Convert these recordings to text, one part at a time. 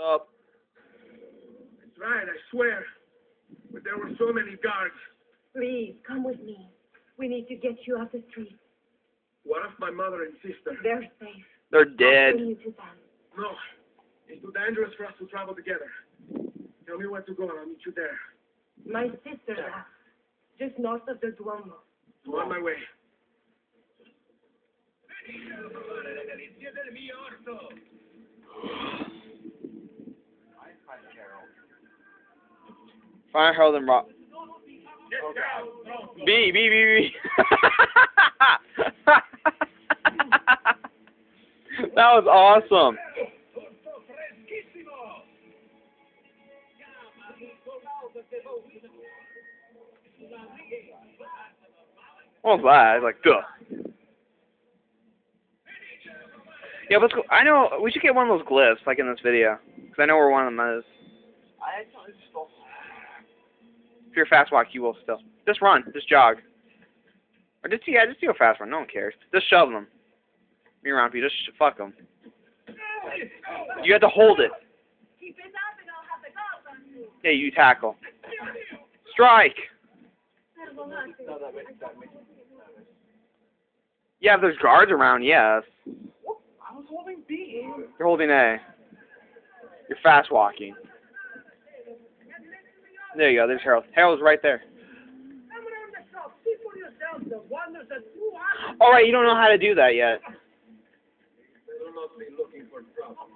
up? That's right, I swear. But there were so many guards. Please, come with me. We need to get you off the street. What of my mother and sister? They're safe. They're I'll dead. bring you to them. No. It's too dangerous for us to travel together. Tell me where to go and I'll meet you there. My sister left, just north of the Duomo. I'm on my way. Find Harold and Rob. B, B, B, B. that was awesome. What was that? Like, duh. Yeah, let's go. I know we should get one of those glyphs, like in this video, because I know where one of them is. I actually stole. If you're a fast walk, you will still. Just run. Just jog. Or just yeah, just do a fast run. No one cares. Just shove them. Me around you. Just sh- fuck them. You have to hold it. Yeah, you tackle. Strike. No, that makes that makes Yeah, if there's guards around, yes. I was holding B. You're holding A. You're fast walking. There you go. There's Harold. Harold's right there. All right, you don't know how to do that yet. Better not be looking for trouble.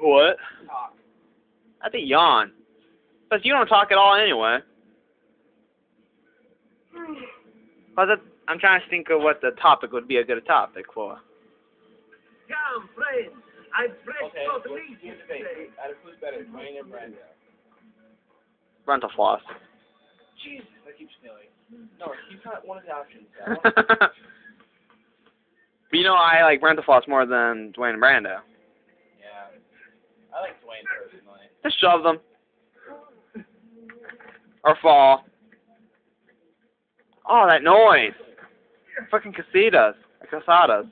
What? Talk. I think yawn. But you don't talk at all anyway. But that, I'm trying to think of what the topic would be a good topic for. Come, friends. I press Okay, not what's least the debate? Out of who's better, Dwayne or Brando? Brentalfloss. Jesus, I keep stealing. No, he's not one of the options. but you know, I like Brentalfloss more than Dwayne and Brando. yeah. I like Dwayne personally. Just shove them. Or fall. Oh, that noise. Fucking casitas. Casadas.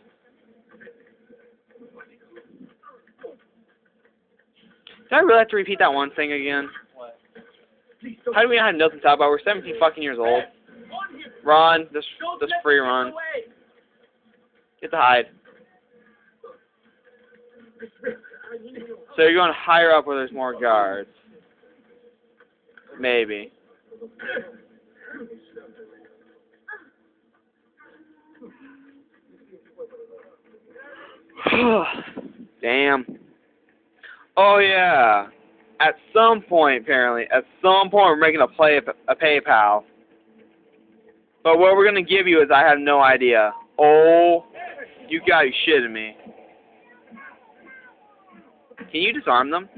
Did I really have to repeat that one thing again? How do we not have nothing to talk about? We're 17 fucking years old. Run. Just, just free run. Get the hide. So you're going higher up where there's more guards. Maybe. Damn. Oh yeah. At some point, apparently, at some point, we're making a play a PayPal. But what we're gonna give you is I have no idea. Oh, you got you shitting me. Can you disarm them?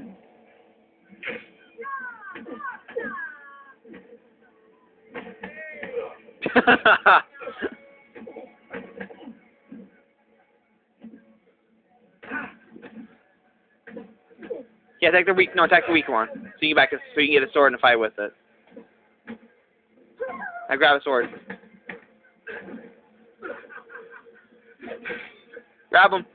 yeah, take the weak. No, take the weak one. So you can back. So you can get a sword and fight with it. I grab a sword. Grab him.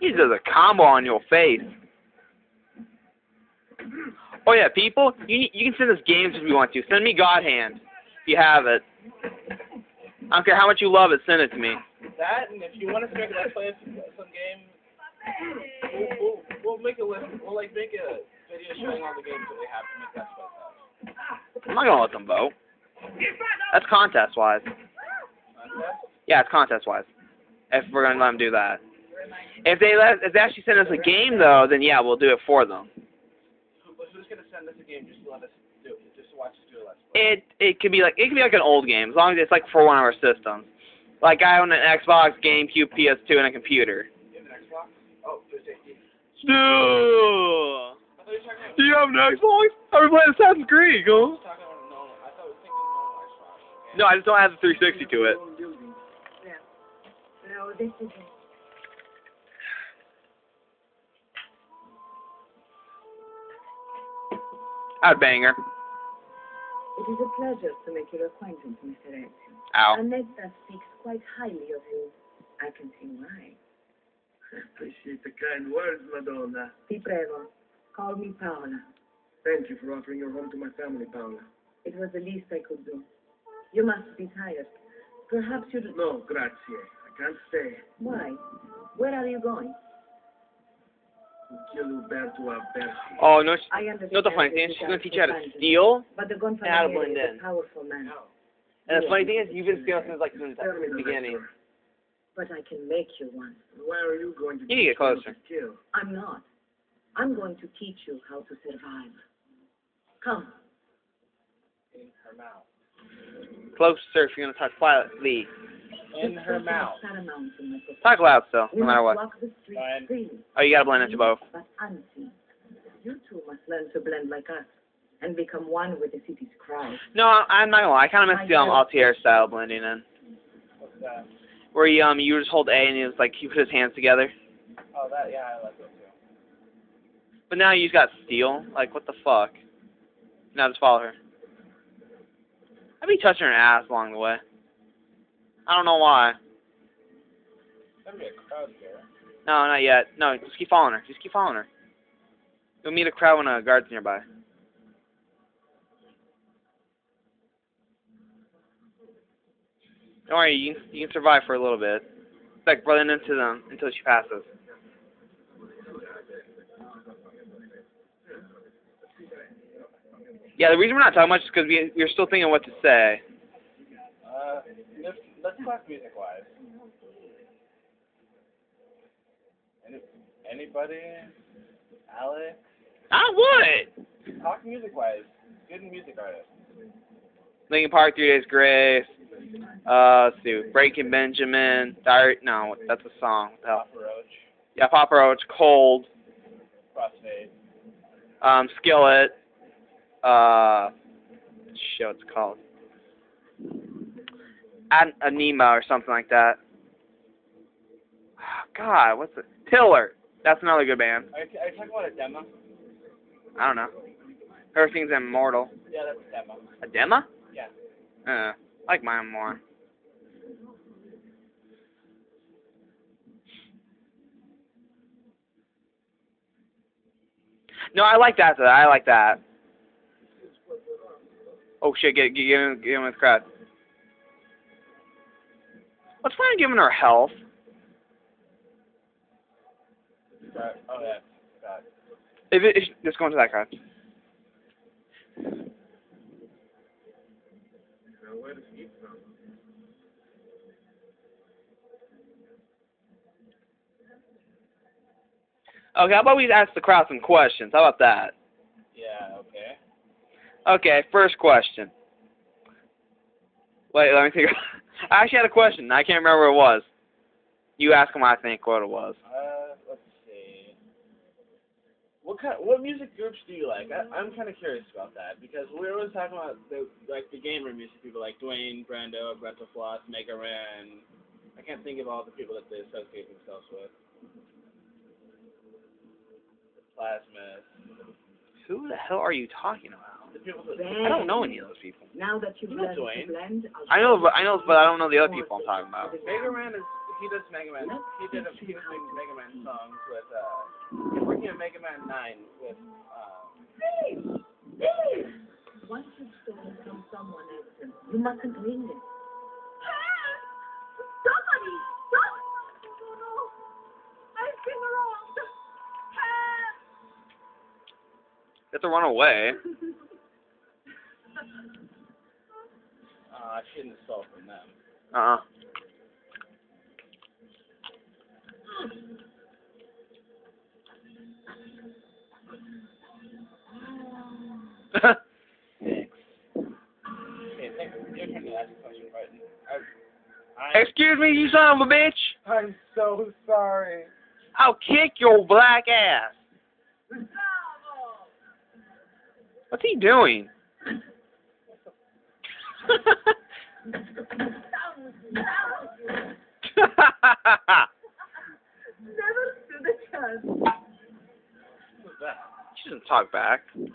He does a combo on your face. Oh yeah, people, you you can send us games if you want to. Send me God Hand if you have it. I don't care how much you love it. Send it to me. That, and if you want us to make a let's play some, some game, we'll, we'll, we'll make a list. We'll like make a video showing all the games that they have to make let's. I'm not gonna let them vote. That's contest wise. Yeah, it's contest wise. If we're gonna let them do that. If they let, if they actually send us a game though, then yeah, we'll do it for them. Who's gonna send us a game just to let us do it, just to watch us do a let's play? It it could be like it could be like an old game as long as it's like for one of our systems. Like I own an Xbox, GameCube, PS2, and a computer. You have an Xbox? Oh, there's a. Stu! I you were talking about. Do you have an Xbox? I've been playing Assassin's Creed, go. Talking no, I thought we were thinking no Xbox. No, I just don't have the 360 to it. No, this. I'd bang her. It is a pleasure to make your acquaintance, Mr. Edson. Ow. Annetta speaks quite highly of you. I can see why. I Appreciate the kind words, Madonna. Ti prego, call me Paola. Thank you for offering your home to my family, Paola. It was the least I could do. You must be tired. Perhaps you'd... No, grazie. I can't stay. Why? Where are you going? Oh, no, she, I you understand. know what the funny thing is? She's gonna teach you how to abandoned. steal. But the and how to blend in. powerful man. And the funny thing is, you've been stealing since like since the the beginning. But I can make you one. sir. Why are you going to You need to get teach me closer. to kill? I'm not. I'm going to teach you how to survive. Come. In her mouth. Closer if you're gonna talk quietly. In her mouth. Paramount in my Talk loud still, no matter what. walk the streets Fine. freely, Oh, you gotta blend into both. but unseen. You two must learn to blend like us and become one with the city's crowd. No, I- I'm not gonna lie. I kind of miss the um, Altair style blending in, What's that? where you um you just hold A and he was like he put his hands together. Oh, that, yeah, I like that too. But now you just got steel. Like what the fuck? Now just follow her. I'd be touching her ass along the way. I don't know why. Be a crowd here. No, not yet. No, just keep following her. Just keep following her. You'll meet a crowd when a guard's nearby. Don't worry, you can, you can survive for a little bit. It's like running into them until she passes. Yeah, the reason we're not talking much is because we, we're still thinking what to say. Uh, let's, talk music-wise. Any, anybody? Alex? Ah, what? Talk music-wise. Good music artist. Linkin Park, Three Days Grace. Uh, let's see, Breaking Benjamin. Diary, no, that's a song. Hell? Papa Roach. Yeah, Papa Roach, Cold, Crossfade. um, Skillet. Uh, shit, what's it called? An- Anima or something like that. God, what's it? Tiller. That's another good band. Are you, are you talking about Adema? I don't know. Everything's Immortal. Yeah, that's Adema. A demo? Yeah. Uh, I like mine more. No, I like that. Though. I like that. Oh shit! Get get get in, get in with the crowd. What's fine giving her health? Right. Oh, yeah. God. If it, if, let's go into that crowd. Now, where does he eat from? Okay, how about we ask the crowd some questions? How about that? Yeah, okay. Okay, first question. Wait, let me think. I actually had a question. I can't remember what it was. You ask him, I think, what it was. Uh, let's see. What kind? What music groups do you like? I, I'm kind of curious about that because we're always talking about the like the gamer music people like Dwayne, Brando, Greta Floss, Mega Ran. I can't think of all the people that they associate themselves with. Plasmus. Who the hell are you talking about? The people that I don't know any of those people. Now that you've You know Dwayne. blend, I'll know, but I know, but I don't know the other people I'm talking about. Mega Man is he does Mega Man. He did a, he was singing Mega Man songs with uh he's working on Mega Man Nine with um Once you've stolen from someone else, you mustn't linger. Somebody! Have to run away. uh I shouldn't have stole from them. Uh-uh. Thanks. Okay, thanks. Your turn to ask a question, Brighton. I, I, Excuse me, you son of a bitch! I'm so sorry. I'll kick your black ass. What's he doing? Never stood a chance. She doesn't talk back. You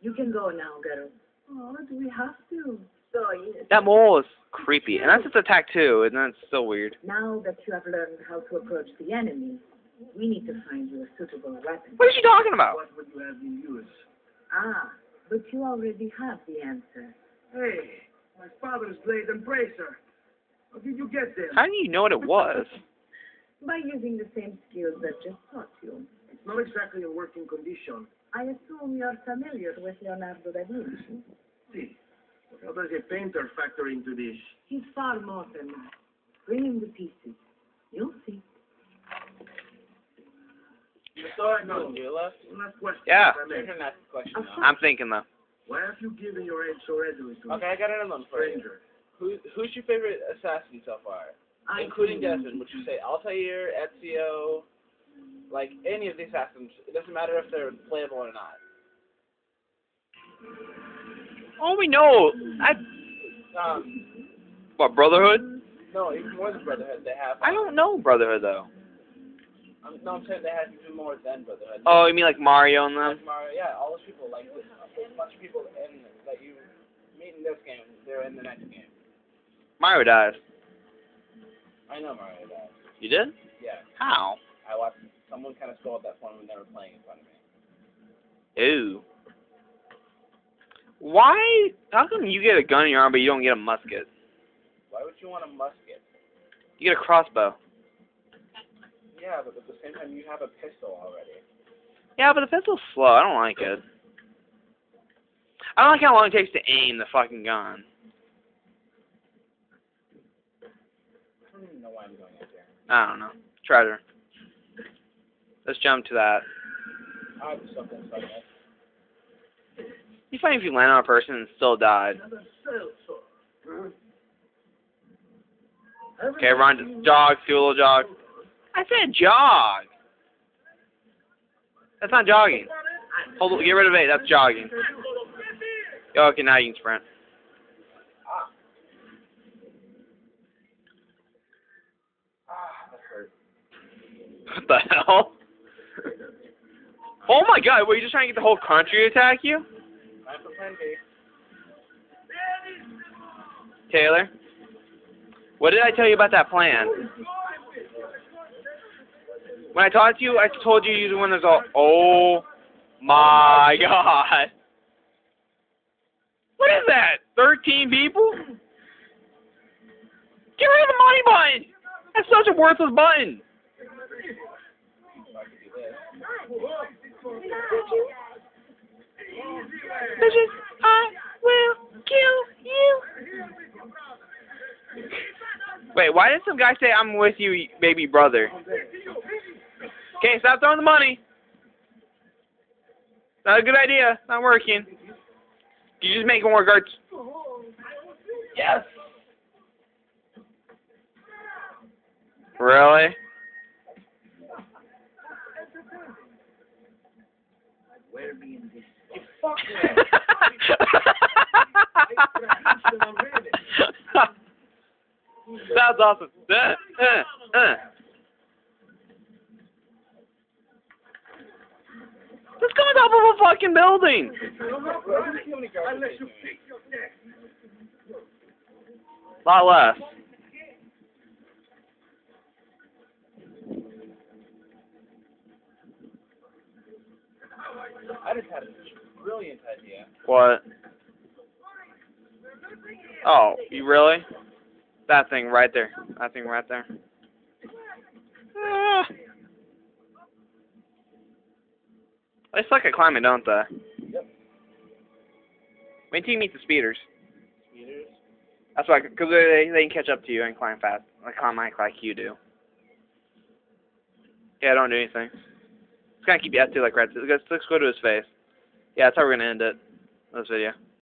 You can go now, girl. Oh, do we have to? So, yes. That mole is creepy, and that's just a tattoo, and that's so weird. Now that you have learned how to approach the enemy, we need to find you a suitable weapon. What is she talking about? What would you have me use? Ah, but you already have the answer. Hey, my father's blade and bracer. How did you get them? How do you know what it was? By using the same skills that just taught you. It's not exactly in working condition. I assume you're familiar with Leonardo da Vinci. See, how does a painter factor into this? He's far more than that. Bring him the pieces. You'll see. So I know you left. One last question. Yeah. if I may. You're gonna ask a question now. I'm thinking though. Why have you given your aid so readily to Okay, I got another one a for you. stranger? Who, who's your favorite assassin so far? I Including see. Desmond, would you say Altair, Ezio, like any of the assassins? It doesn't matter if they're playable or not. Oh, we know. I Um, what Brotherhood? no, even more than Brotherhood, they have. I don't know Brotherhood though. I'm, no, I'm saying they have even more than Brotherhood. Oh, you mean like Mario and them? Like Mario, yeah, all those people, like a whole bunch of people in that you meet in this game, they're in the next game. Mario dies. I know Mario dies. You did? Yeah, How? I watched someone kind of stole that point when they were playing in front of me. Ew. Why? How come you get a gun in your arm but you don't get a musket? Why would you want a musket? You get a crossbow. Yeah, but at the same time, you have a pistol already. Yeah, but the pistol's slow. I don't like it. I don't like how long it takes to aim the fucking gun. I don't even know why I'm going out there. I don't know. Treasure. Let's jump to that. I have something like that. You funny if you land on a person and still died. Another cell sword. Huh? Okay, run, jog, do a little jog. I said jog. That's not jogging. Hold, on, get rid of it. That's jogging. Oh, okay, now you can sprint. What the hell? Oh my god, were you just trying to get the whole country to attack you? Taylor? What did I tell you about that plan? When I talked to you, I told you one of those all. Oh my god. What is that? 13 people? Get rid of the money button! That's such a worthless button! This. Bitches, I will kill you. Wait, why did some guy say I'm with you, baby brother? Okay, stop throwing the money. Not a good idea. Not working. You just make more guards. Yes! Really? Where be in this? You fuck me. Sounds awesome. Uh, uh, uh. Go on top of a fucking building. Unless you fix your neck. lot less. I just had a brilliant idea. What? Oh, you really? That thing right there. That thing right there. Ah. They suck at climbing, don't they? Yep. Wait till you meet the speeders. Speeders. That's why, because they they can catch up to you and climb fast, like climb like like you do. Yeah, don't do anything. It's gonna keep you at two like Red. Let's let's go to his face. Yeah, that's how we're gonna end it. This video.